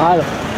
Claro.